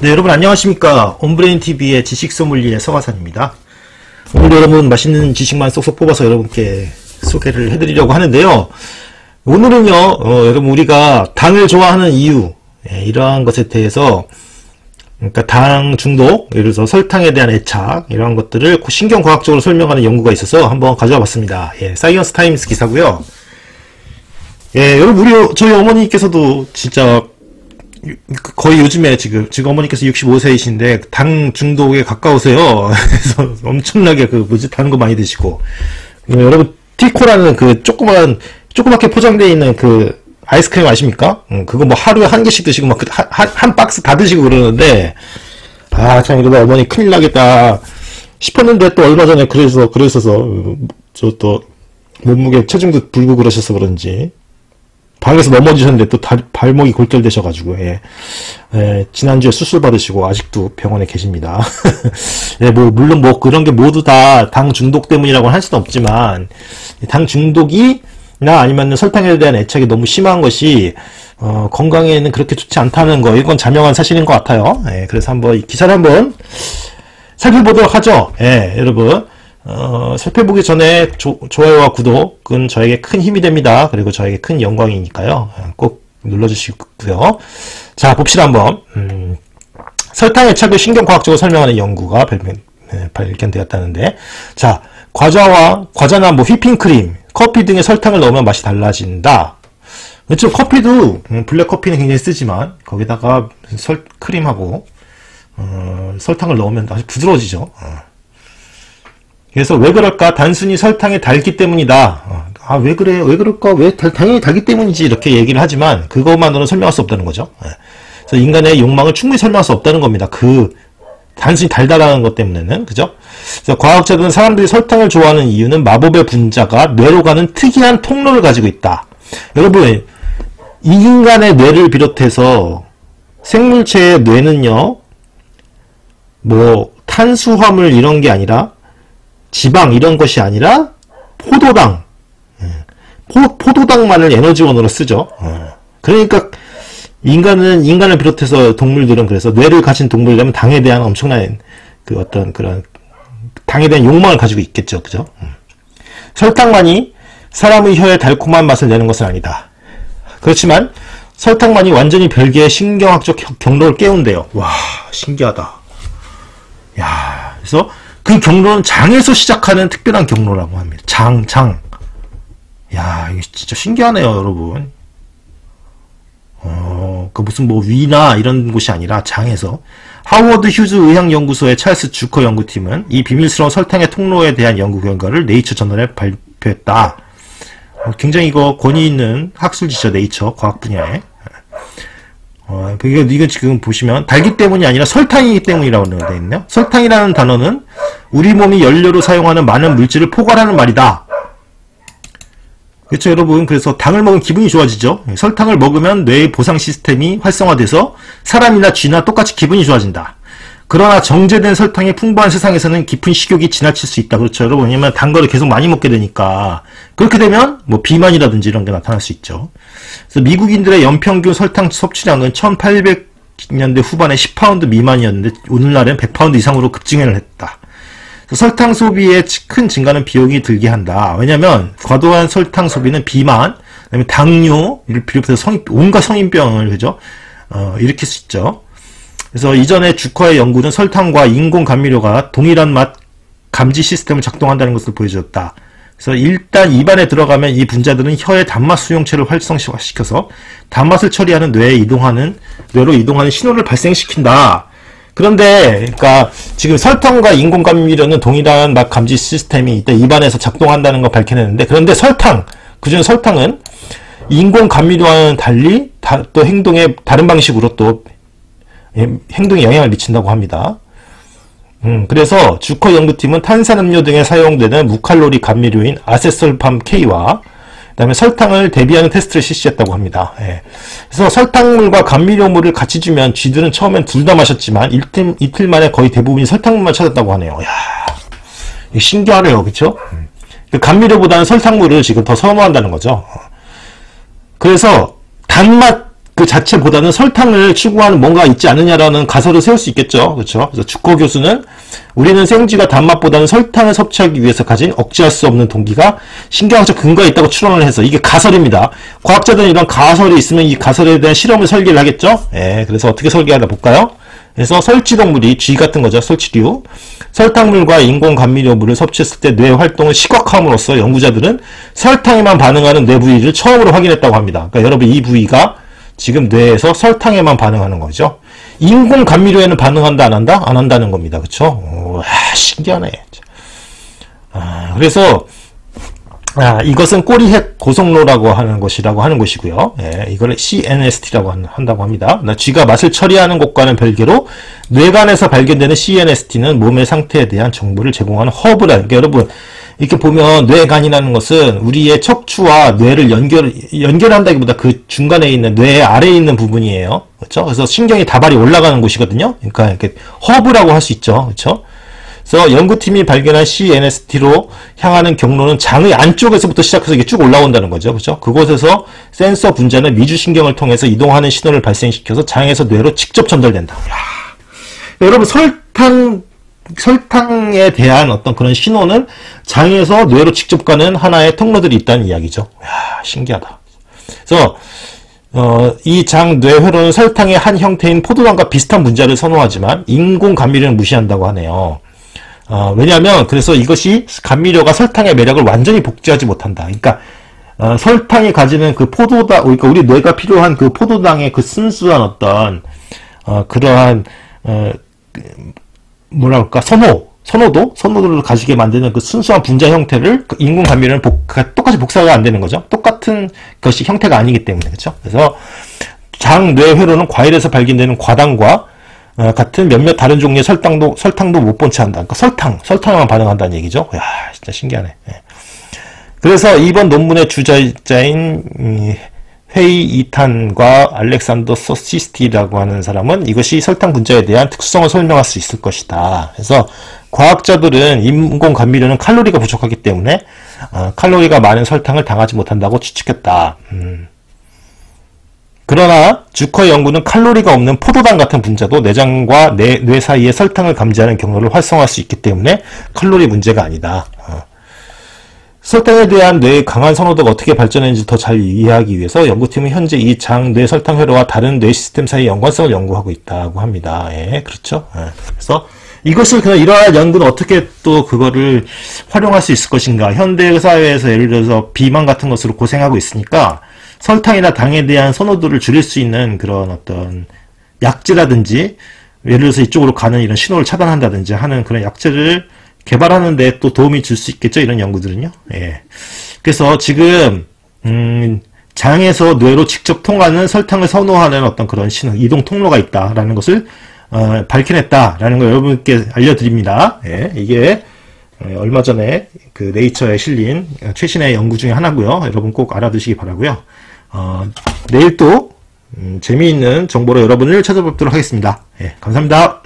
네, 여러분 안녕하십니까. 온브레인TV의 지식소믈리에 서화산입니다. 오늘 여러분 맛있는 지식만 쏙쏙 뽑아서 여러분께 소개를 해드리려고 하는데요. 오늘은요, 어, 여러분 우리가 당을 좋아하는 이유, 예, 이러한 것에 대해서 그러니까 당 중독, 예를 들어서 설탕에 대한 애착 이러한 것들을 신경 과학적으로 설명하는 연구가 있어서 한번 가져와 봤습니다. 예, 사이언스 타임스 기사고요. 예, 여러분 우리 저희 어머니께서도 진짜 거의 요즘에 지금 지금 어머니께서 65세이신데 당 중독에 가까우세요. 그래서 엄청나게 그 뭐지 다른 거 많이 드시고 어, 여러분 티코라는 그 조그만 조그맣게 포장되어 있는 그 아이스크림 아십니까? 음, 그거 뭐 하루에 한 개씩 드시고 막한 한 박스 다 드시고 그러는데 아 참 이러다 어머니 큰일 나겠다 싶었는데 또 얼마 전에 그래서 그랬어서 저 또 몸무게 체중도 불고 그러셔서 그런지 방에서 넘어지셨는데 또 달, 발목이 골절되셔가지고 예. 예, 지난주에 수술 받으시고 아직도 병원에 계십니다. 예, 뭐 물론 뭐 그런 게 모두 다 당 중독 때문이라고 할 수는 없지만 당 중독이 나 아니면 설탕에 대한 애착이 너무 심한 것이 어, 건강에는 그렇게 좋지 않다는 거 이건 자명한 사실인 것 같아요. 예, 그래서 한번 이 기사를 한번 살펴보도록 하죠. 예, 여러분 어, 살펴보기 전에 조, 좋아요와 구독은 저에게 큰 힘이 됩니다. 그리고 저에게 큰 영광이니까요. 꼭 눌러주시고요. 자, 봅시다 한번. 음, 설탕 의착을 신경과학적으로 설명하는 연구가 발견, 네, 발견되었다는데 자, 과자와 과자나 뭐 휘핑크림, 커피 등의 설탕을 넣으면 맛이 달라진다. 그렇죠. 커피도 음, 블랙 커피는 굉장히 쓰지만 거기다가 설 크림하고 어, 설탕을 넣으면 아주 부드러워지죠. 어. 그래서 왜 그럴까? 단순히 설탕이 달기 때문이다. 어, 아, 왜 그래? 왜 그럴까? 왜 달, 당연히 달기 때문이지. 이렇게 얘기를 하지만 그것만으로는 설명할 수 없다는 거죠. 예. 그래서 인간의 욕망을 충분히 설명할 수 없다는 겁니다. 그 단순히 달달한 것 때문에는 그죠? 그래서 과학자들은 사람들이 설탕을 좋아하는 이유는 마법의 분자가 뇌로 가는 특이한 통로를 가지고 있다. 여러분, 이 인간의 뇌를 비롯해서 생물체의 뇌는요, 뭐 탄수화물 이런 게 아니라 지방 이런 것이 아니라 포도당 예. 포, 포도당만을 에너지원으로 쓰죠. 예. 그러니까 인간은 인간을 비롯해서 동물들은 그래서 뇌를 가진 동물이라면 당에 대한 엄청난 그 어떤 그런 당에 대한 욕망을 가지고 있겠죠, 그죠? 음. 설탕만이 사람의 혀에 달콤한 맛을 내는 것은 아니다. 그렇지만 설탕만이 완전히 별개의 신경학적 경로를 깨운대요. 와, 신기하다. 야, 그래서 그 경로는 장에서 시작하는 특별한 경로라고 합니다. 장, 장. 야, 이게 진짜 신기하네요, 여러분. 어, 그 무슨 뭐 위나 이런 곳이 아니라 장에서 하워드 휴즈 의학연구소의 찰스 주커 연구팀은 이 비밀스러운 설탕의 통로에 대한 연구 결과를 네이처 저널에 발표했다. 어, 굉장히 이거 권위 있는 학술지죠, 네이처 과학 분야에. 어, 그게 이거 지금 보시면 달기 때문이 아니라 설탕이기 때문이라고 되어 있네요. 설탕이라는 단어는 우리 몸이 연료로 사용하는 많은 물질을 포괄하는 말이다. 그렇죠, 여러분. 그래서 당을 먹으면 기분이 좋아지죠. 설탕을 먹으면 뇌의 보상 시스템이 활성화돼서 사람이나 쥐나 똑같이 기분이 좋아진다. 그러나 정제된 설탕이 풍부한 세상에서는 깊은 식욕이 지나칠 수 있다. 그렇죠, 여러분. 왜냐면 단 거를 계속 많이 먹게 되니까. 그렇게 되면 뭐 비만이라든지 이런 게 나타날 수 있죠. 그래서 미국인들의 연평균 설탕 섭취량은 1800년대 후반에 10파운드 미만이었는데 오늘날엔 100파운드 이상으로 급증을 했다. 설탕 소비의 큰 증가는 비용이 들게 한다. 왜냐하면 과도한 설탕 소비는 비만, 그다음에 당뇨를 비롯해서 성인, 온갖 성인병을 그죠 어, 일으킬 수 있죠. 그래서 이전에 주커의 연구는 설탕과 인공 감미료가 동일한 맛 감지 시스템을 작동한다는 것을 보여주었다. 그래서 일단 입안에 들어가면 이 분자들은 혀의 단맛 수용체를 활성시켜서 단맛을 처리하는 뇌에 이동하는 뇌로 이동하는 신호를 발생시킨다. 그런데 그러니까 지금 설탕과 인공 감미료는 동일한 맛 감지 시스템이 이때 입안에서 작동한다는 걸 밝혀냈는데 그런데 설탕 그중 설탕은 인공 감미료와는 달리 다, 또 행동에 다른 방식으로 또 예, 행동에 영향을 미친다고 합니다. 음, 그래서 주커 연구팀은 탄산음료 등에 사용되는 무칼로리 감미료인 아세솔팜 K와 그다음에 설탕을 대비하는 테스트를 실시했다고 합니다. 예. 그래서 설탕물과 감미료물을 같이 주면 쥐들은 처음엔 둘 다 마셨지만 이틀, 이틀 만에 거의 대부분이 설탕물만 찾았다고 하네요. 야, 신기하네요, 그렇죠? 그 감미료보다는 설탕물을 지금 더 선호한다는 거죠. 그래서 단맛 그 자체보다는 설탕을 추구하는 뭔가 있지 않느냐라는 가설을 세울 수 있겠죠. 그렇죠? 그래서 주커 교수는 우리는 생쥐가 단맛보다는 설탕을 섭취하기 위해서 가진 억제할 수 없는 동기가 신경학적 근거가 있다고 추론을 해서 이게 가설입니다. 과학자들은 이런 가설이 있으면 이 가설에 대한 실험을 설계를 하겠죠. 예, 그래서 어떻게 설계하나 볼까요? 그래서 설치동물이 쥐 같은 거죠. 설치류. 설탕물과 인공 감미료물을 섭취했을 때 뇌 활동을 시각함으로써 연구자들은 설탕에만 반응하는 뇌 부위를 처음으로 확인했다고 합니다. 그러니까 여러분 이 부위가 지금 뇌에서 설탕에만 반응하는 거죠. 인공 감미료에는 반응한다 안 한다? 안 한다는 겁니다. 그쵸? 오, 아, 신기하네. 아, 그래서 아, 이것은 꼬리핵 고속로라고 하는 것이라고 하는 것이고요. 예, 이걸 CNST라고 한다고 합니다. 쥐가 맛을 처리하는 것과는 별개로 뇌관에서 발견되는 CNST는 몸의 상태에 대한 정보를 제공하는 허브라. 그러니까 여러분 이렇게 보면 뇌관이라는 것은 우리의 척추와 뇌를 연결 연결한다기보다 그 중간에 있는 뇌 아래에 있는 부분이에요. 그렇죠? 그래서 신경이 다발이 올라가는 곳이거든요. 그러니까 이렇게 허브라고 할 수 있죠. 그렇죠? 그래서 연구팀이 발견한 CNST로 향하는 경로는 장의 안쪽에서부터 시작해서 이게 쭉 올라온다는 거죠. 그렇죠? 그곳에서 센서 분자는 미주신경을 통해서 이동하는 신호를 발생시켜서 장에서 뇌로 직접 전달된다. 야. 여러분 설탕 설탕에 대한 어떤 그런 신호는 장에서 뇌로 직접 가는 하나의 통로들이 있다는 이야기죠. 야, 신기하다. 그래서 어, 이 장 뇌회로는 설탕의 한 형태인 포도당과 비슷한 문자를 선호하지만 인공 감미료는 무시한다고 하네요. 어, 왜냐하면 그래서 이것이 감미료가 설탕의 매력을 완전히 복제하지 못한다. 그러니까 어, 설탕이 가지는 그 포도당, 그러니까 우리 뇌가 필요한 그 포도당의 그 순수한 어떤 어, 그러한 어, 뭐랄까 선호, 선호도, 선호도를 가지게 만드는 그 순수한 분자 형태를 그 인공 감미료는 복, 똑같이 복사가 안 되는 거죠. 똑같은 것이 형태가 아니기 때문에 그렇죠. 그래서 장뇌회로는 과일에서 발견되는 과당과 어, 같은 몇몇 다른 종류의 설탕도 설탕도 못 본체한다. 그러니까 설탕, 설탕에만 반응한다는 얘기죠. 야, 진짜 신기하네. 예. 그래서 이번 논문의 주자인 음, 회의 이탄과 알렉산더 소시스티라고 하는 사람은 이것이 설탕 분자에 대한 특성을 설명할 수 있을 것이다. 그래서 과학자들은 인공 감미료는 칼로리가 부족하기 때문에 어, 칼로리가 많은 설탕을 당하지 못한다고 추측했다. 음. 그러나 주커 연구는 칼로리가 없는 포도당 같은 분자도 내장과 뇌, 뇌 사이에 설탕을 감지하는 경로를 활성화할 수 있기 때문에 칼로리 문제가 아니다. 어. 설탕에 대한 뇌의 강한 선호도가 어떻게 발전했는지 더 잘 이해하기 위해서 연구팀은 현재 이 장 뇌 설탕 회로와 다른 뇌 시스템 사이의 연관성을 연구하고 있다고 합니다. 예, 그렇죠. 예. 그래서 이것을 그냥 이러한 연구는 어떻게 또 그거를 활용할 수 있을 것인가. 현대 사회에서 예를 들어서 비만 같은 것으로 고생하고 있으니까 설탕이나 당에 대한 선호도를 줄일 수 있는 그런 어떤 약제라든지 예를 들어서 이쪽으로 가는 이런 신호를 차단한다든지 하는 그런 약제를 개발하는 데 또 도움이 줄 수 있겠죠 이런 연구들은요 예. 그래서 지금 음, 장에서 뇌로 직접 통하는 설탕을 선호하는 어떤 그런 신호 이동 통로가 있다라는 것을 어, 밝혀냈다라는 걸 여러분께 알려드립니다 예. 이게 어, 얼마 전에 그 네이처에 실린 최신의 연구 중에 하나고요 여러분 꼭 알아두시기 바라고요 어, 내일 또 음, 재미있는 정보로 여러분을 찾아뵙도록 하겠습니다. 예, 감사합니다.